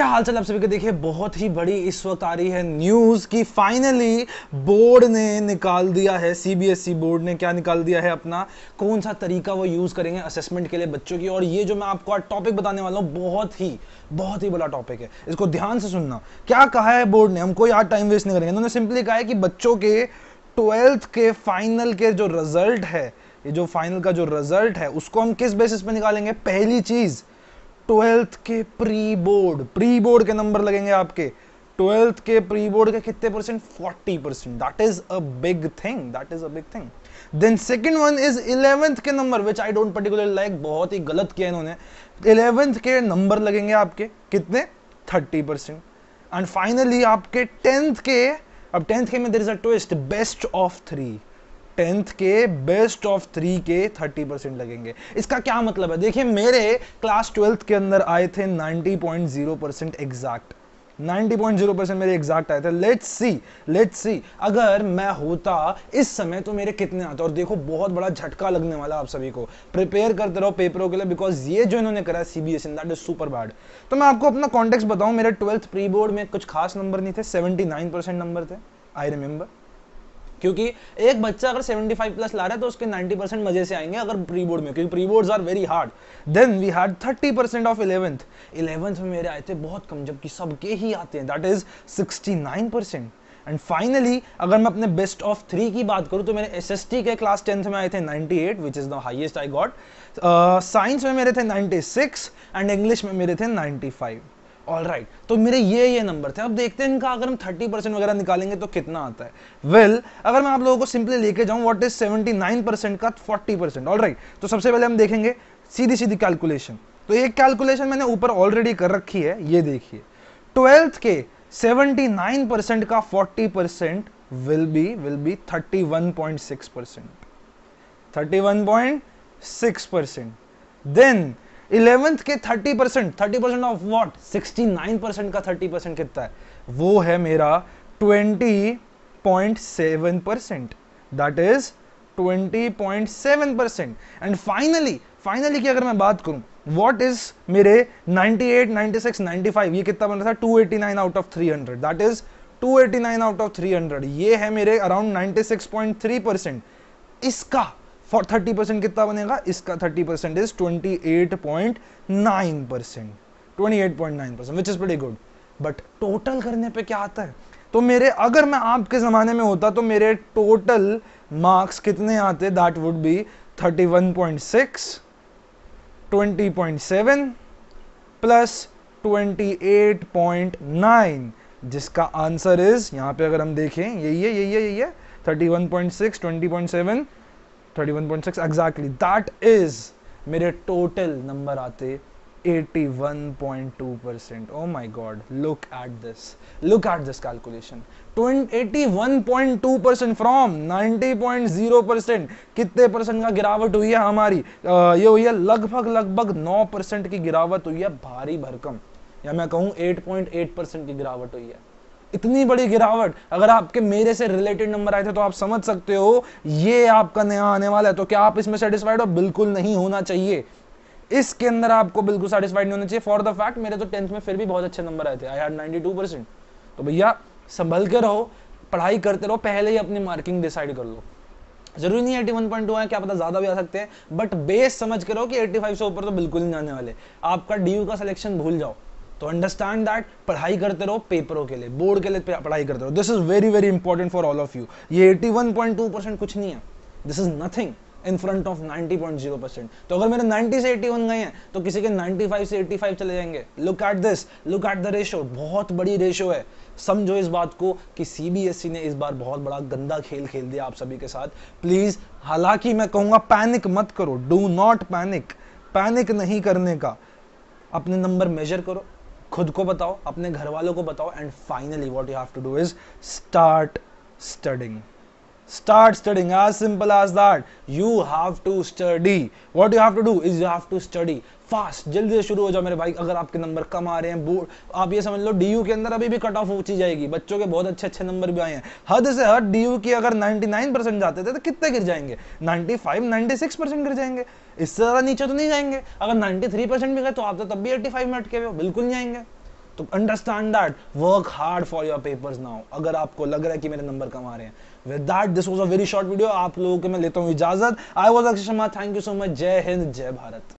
क्या हाल चाल आप सभी को? देखिए, बहुत ही बड़ी इस वक्त आ रही है न्यूज़ कि फाइनली बोर्ड ने निकाल दिया है सीबीएसई बोर्ड ने क्या निकाल दिया है अपना? कौन सा तरीका वो यूज़ करेंगे असेसमेंट के लिए बच्चों की? और ये जो मैं आपको आज टॉपिक बताने वाला हूँ, बहुत ही बहुत ही बड़ा टॉपिक है। इसको ध्यान से सुनना। क्या कहा है बोर्ड ने? हम कोई यार टाइम वेस्ट नहीं करेंगे। उन्होंने सिंपली कहा है कि बच्चों के ट्वेल्थ के फाइनल के जो रिज़ल्ट है, ये जो फाइनल का जो रिज़ल्ट है, उसको हम किस बेसिस पे निकालेंगे? पहली चीज़ ट्वेल्थ के प्री बोर्ड प्री बोर्ड के नंबर लगेंगे आपके। ट्वेल्थ के प्री बोर्ड के कितने percent forty percent that is a big thing that is a big thing then second one is eleventh के number which I don't particular like बहुत ही गलत किया इन्होंने। इलेवेंथ के नंबर लगेंगे आपके कितने? थर्टी परसेंट एंड फाइनली आपके टेंथ के, अब टेंथ के में there is a twist best of three tenth के बेस्ट ऑफ़ थ्री के थर्टी परसेंट लगेंगे। इसका क्या मतलब है? देखिए, मेरे क्लास ट्वेल्थ के अंदर आए थे ninety point zero percent exact 90.0 percent मेरे एग्जैक्ट आए थे। लेट्स सी लेट्स सी अगर मैं होता, इस समय तो मेरे कितने आते? और देखो, बहुत बड़ा झटका लगने वाला आप सभी को। प्रिपेयर करते रहो पेपरों के लिए बिकॉज़ ये जो इन्होंने करा CBSE that is super bad तो मैं आपको अपना कॉन्टेक्ट बताऊँ, मेरे ट्वेल्थ प्री बोर्ड में कुछ खास नंबर नहीं थे 79 परसेंट नंबर थे। आई रिमेंबर क्योंकि एक बच्चा अगर 75 प्लस ला रहा है तो उसके 90 परसेंट मज़े से आएँगे अगर प्री बोर्ड में, क्योंकि pre boards are very hard then we had 30 percent of eleventh eleventh में मेरे आए थे बहुत कम, जबकि सबके ही आते हैं. That is 69 percent and finally अगर मैं अपने बेस्ट ऑफ़ थ्री की बात करूँ तो मेरे एस एस टी के क्लास टेंथ में आए थे 98 which is the highest I got science में मेरे थे 96 एंड इंग्लिश में मेरे थे 95 ऑल राइट right. तो मेरे ये ये नंबर थे। अब देखते हैं इनका अगर हम 30 परसेंट वगैरह निकालेंगे तो कितना आता है। वेल well, अगर मैं आप लोगों को सिंपली लेके जाऊँ व्हाट इज़ 79 परसेंट का 40 परसेंट ऑल राइट तो सबसे पहले हम देखेंगे सीधी सीधी कैलकुलेशन तो एक कैलकुलेशन मैंने ऊपर ऑलरेडी कर रखी है ये देखिए। ट्वेल्थ के 79 परसेंट का 40 percent will be will be 31.6 percent 31.6 percent then eleventh के 30 percent, thirty percent of what sixty nine percent का 30 परसेंट कितना है? वो है मेरा 20.7 percent. That is 20.7 percent. And finally finally की अगर मैं बात करूँ व्हाट इज़ मेरे 98 96 95 ये कितना बन रहा था? 289 out of 300 that is 289 out of 300 ये है मेरे अराउंड 96.3 परसेंट। इसका फॉर थर्टी परसेंट कितना बनेगा? इसका thirty percent is twenty eight point nine percent twenty eight point nine percent which is very good but total करने पे क्या आता है? तो मेरे, अगर मैं आपके ज़माने में होता तो मेरे टोटल मार्क्स कितने आते? दैट वुड बी 31.6 20.7 प्लस 28.9 जिसका आंसर इज़ यहाँ पे अगर हम देखें, यही है यही है यही है 31.6 20.7 31.6 एग्जैक्टली दैट इज़ मेरे टोटल नंबर आते 81.2 percent oh my God look at this look at this calculation 81.2 percent from 90.0 percent कितने परसेंट का गिरावट हुई है हमारी? ये हुई है लगभग लगभग 9 परसेंट की गिरावट हुई है भारी भरकम. या मैं कहूँ 8.8 परसेंट की गिरावट हुई है. इतनी बड़ी गिरावट। अगर आपके मेरे से रिलेटेड नंबर आए थे तो आप समझ सकते हो, ये आपका नया आने वाला है। तो क्या आप इसमें सेटिस्फाइड हो? बिल्कुल नहीं होना चाहिए। इसके अंदर आपको बिल्कुल सेटिस्फाइड नहीं होना चाहिए। फॉर द फैक्ट मेरे तो टेंथ में फिर भी बहुत अच्छे नंबर आए थे। आई हैड 92 परसेंट तो भैया, संभल के रहो। पढ़ाई करते रहो। पहले ही अपनी मार्किंग डिसाइड कर लो। ज़रूरी नहीं एटी वन पॉइंट टू है क्या पता ज़्यादा भी आ सकते हैं। बट बेस समझ के रहो कि 85 से ऊपर तो बिल्कुल नहीं आने वाले। आपका DU का सिलेक्शन भूल जाओ। तो अंडरस्टैंड दैट पढ़ाई करते रहो पेपरों के लिए बोर्ड के लिए पढ़ाई करते रहो। This is very very important for all of you ये 81.2 परसेंट कुछ नहीं है। This is nothing in front of 90.0 percent तो अगर मेरे 90 से 81 गए हैं तो किसी के 95 से 85 चले जाएँगे। Look at this look at the ratio बहुत बड़ी रेशो है। समझो इस बात को कि सीबीएसई e ने इस बार बहुत बड़ा गंदा खेल खेल दिया आप सभी के साथ। प्लीज़ हालाँकि मैं कहूँगा पैनिक मत करो। डू नॉट पैनिक पैनिक नहीं करने का। अपने नंबर मेजर करो। खुद को बताओ, अपने घर वालों को बताओ and finally what you have to do is start studying start studying. As simple as that. You have to study. What you have to do is you have to study. Fast जल्दी से शुरू हो जाओ मेरे भाई। अगर आपके number कम आ रहे हैं बोर्ड आप ये समझ लो डीयू के अंदर अभी भी कट ऑफ़ ऊँची जाएगी। बच्चों के बहुत अच्छे अच्छे नंबर भी आए हैं। हद से हद डीयू की अगर 99 परसेंट जाते थे तो कितने गिर जाएँगे? 95 96 परसेंट गिर जाएँगे। इससे ज़्यादा नीचे तो नहीं जाएँगे। अगर 93 परसेंट भी गए तो आप तो तब भी 85 में अटके हुए बिल्कुल नहीं आएँगे। तो understand that work hard for your papers now अगर आपको लग रहा है कि मेरे नंबर कम आ रहे हैं। With that this was a very short video आप लोगों के मैं लेता हूँ इजाज़त. I was Akshay Sharma thank you so much जय हिंद जय भारत